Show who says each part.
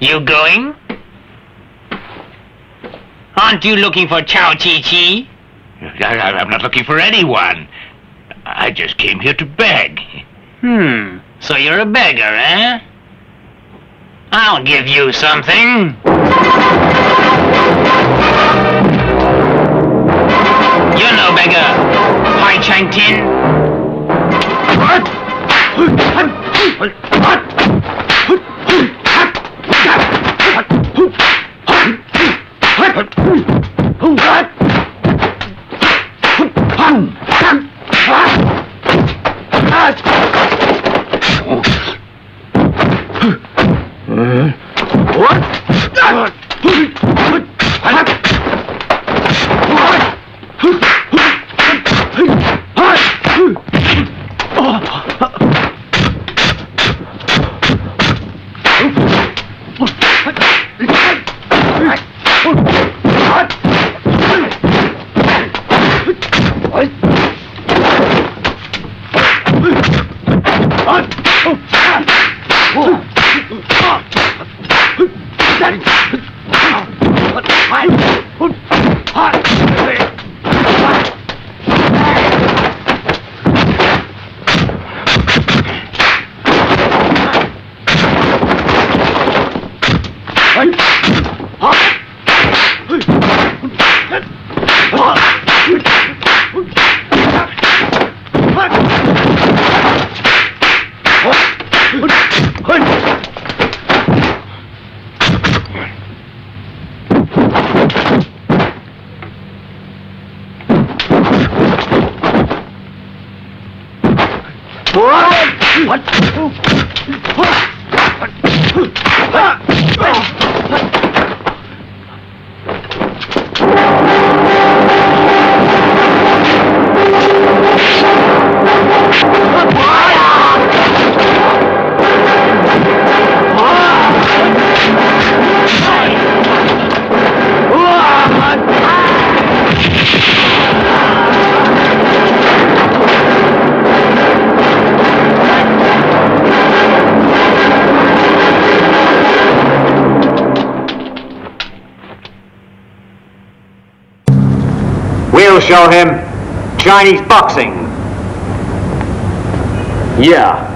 Speaker 1: you going? Aren't you looking for Chow Chi Chi?
Speaker 2: I'm not looking for anyone. I just came here to beg.
Speaker 1: Hmm, so you're a beggar, eh? I'll give you something. You're no beggar, Hai Chang Tin.
Speaker 3: What? What? What? Show him Chinese boxing.
Speaker 4: Yeah,